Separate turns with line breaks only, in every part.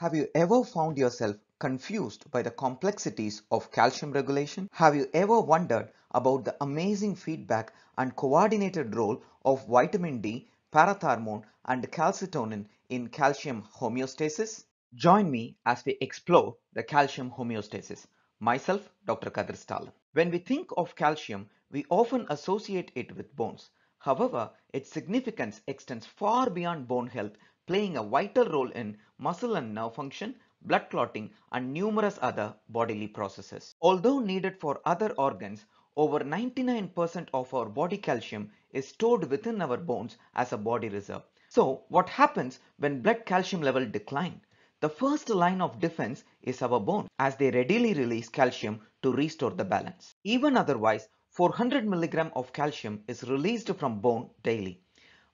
Have you ever found yourself confused by the complexities of calcium regulation? Have you ever wondered about the amazing feedback and coordinated role of vitamin D, parathormone and calcitonin in calcium homeostasis? Join me as we explore the calcium homeostasis. Myself, Dr. Kathir Stalin. When we think of calcium, we often associate it with bones. However, its significance extends far beyond bone health, playing a vital role in muscle and nerve function, blood clotting, and numerous other bodily processes. Although needed for other organs, over 99% of our body calcium is stored within our bones as a body reserve. So, what happens when blood calcium level decline? The first line of defense is our bone as they readily release calcium to restore the balance. Even otherwise, 400 mg of calcium is released from bone daily.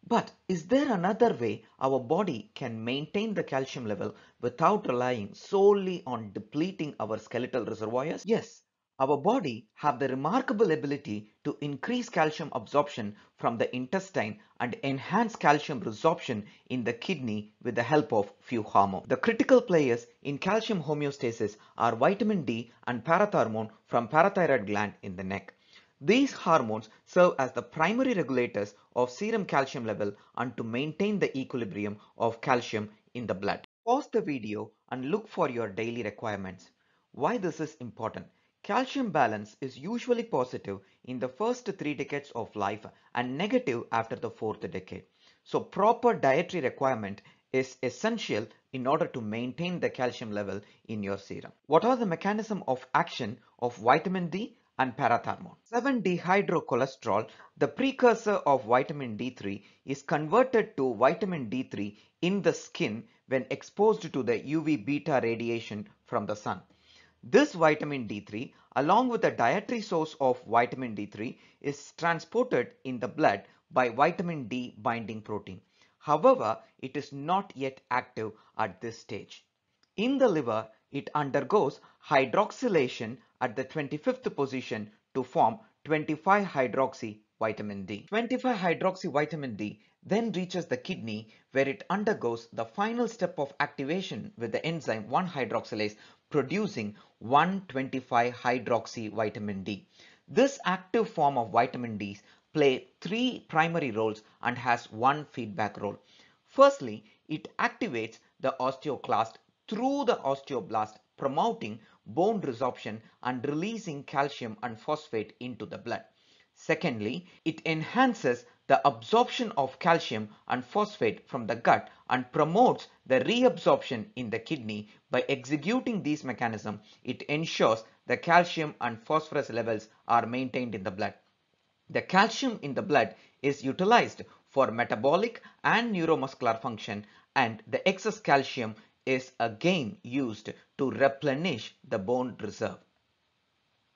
But is there another way our body can maintain the calcium level without relying solely on depleting our skeletal reservoirs? Yes, our body have the remarkable ability to increase calcium absorption from the intestine and enhance calcium resorption in the kidney with the help of few hormones. The critical players in calcium homeostasis are vitamin D and parathormone from parathyroid gland in the neck. These hormones serve as the primary regulators of serum calcium level and to maintain the equilibrium of calcium in the blood. Pause the video and look for your daily requirements. Why this is important? Calcium balance is usually positive in the first three decades of life and negative after the fourth decade. So proper dietary requirement is essential in order to maintain the calcium level in your serum. What are the mechanism of action of vitamin D and parathormone? 7-dehydrocholesterol, the precursor of vitamin D3 is converted to vitamin D3 in the skin when exposed to the UV beta radiation from the sun. This vitamin D3 along with the dietary source of vitamin D3 is transported in the blood by vitamin D binding protein. However, it is not yet active at this stage. In the liver, it undergoes hydroxylation at the 25th position to form 25-hydroxy vitamin D. 25-hydroxy vitamin D then reaches the kidney where it undergoes the final step of activation with the enzyme 1-hydroxylase producing 125-hydroxy vitamin D. This active form of vitamin D play three primary roles and has one feedback role. Firstly, it activates the osteoclast through the osteoblast promoting bone resorption and releasing calcium and phosphate into the blood. Secondly, it enhances the absorption of calcium and phosphate from the gut and promotes the reabsorption in the kidney. By executing these mechanisms, it ensures the calcium and phosphorus levels are maintained in the blood. The calcium in the blood is utilized for metabolic and neuromuscular function and the excess calcium is again used to replenish the bone reserve.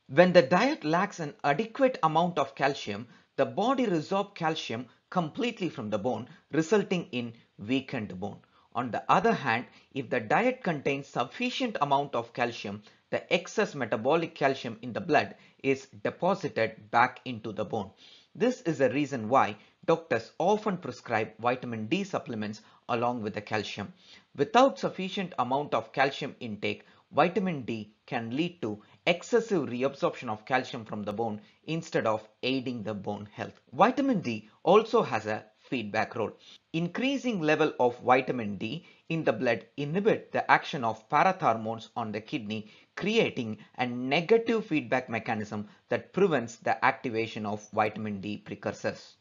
When the diet lacks an adequate amount of calcium, the body resorbs calcium completely from the bone, resulting in weakened bone. On the other hand, if the diet contains sufficient amount of calcium, the excess metabolic calcium in the blood is deposited back into the bone. This is the reason why doctors often prescribe vitamin D supplements along with the calcium. Without sufficient amount of calcium intake, vitamin D can lead to excessive reabsorption of calcium from the bone instead of aiding the bone health. Vitamin D also has a feedback role. Increasing level of vitamin D in the blood inhibit the action of parathormones on the kidney creating a negative feedback mechanism that prevents the activation of vitamin D precursors.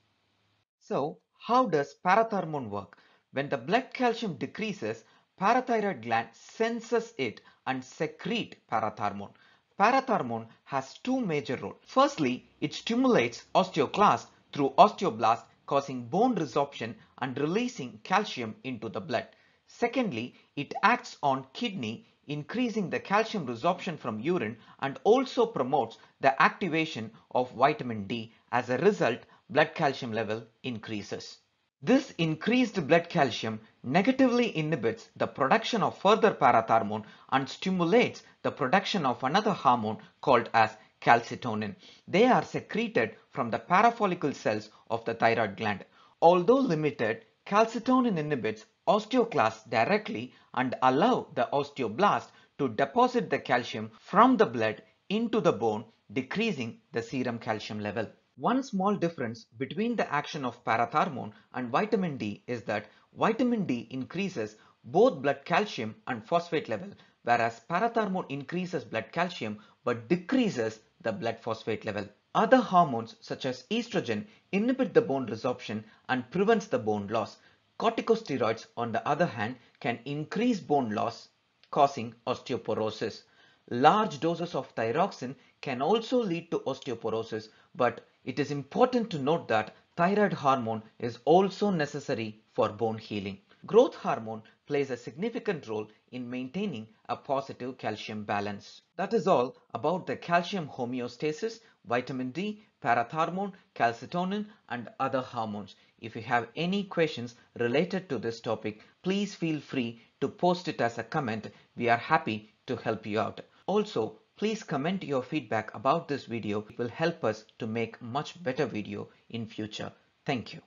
So how does parathormone work? When the blood calcium decreases, parathyroid gland senses it and secrete parathormone. Parathormone has two major roles. Firstly, it stimulates osteoclast through osteoblast causing bone resorption and releasing calcium into the blood. Secondly, it acts on kidney increasing the calcium resorption from urine and also promotes the activation of vitamin D. As a result, blood calcium level increases. This increased blood calcium negatively inhibits the production of further parathormone and stimulates the production of another hormone called as calcitonin. They are secreted from the parafollicle cells of the thyroid gland. Although limited, calcitonin inhibits osteoclast directly and allow the osteoblast to deposit the calcium from the blood into the bone, decreasing the serum calcium level. One small difference between the action of parathormone and vitamin D is that vitamin D increases both blood calcium and phosphate level whereas parathormone increases blood calcium but decreases the blood phosphate level. Other hormones such as estrogen inhibit the bone resorption and prevents the bone loss. Corticosteroids on the other hand can increase bone loss causing osteoporosis. Large doses of thyroxine can also lead to osteoporosis but it is important to note that thyroid hormone is also necessary for bone healing. Growth hormone plays a significant role in maintaining a positive calcium balance. That is all about the calcium homeostasis, vitamin D, parathormone, calcitonin and other hormones. If you have any questions related to this topic, please feel free to post it as a comment. We are happy to help you out. Also, please comment your feedback about this video. It will help us to make much better video in future. Thank you.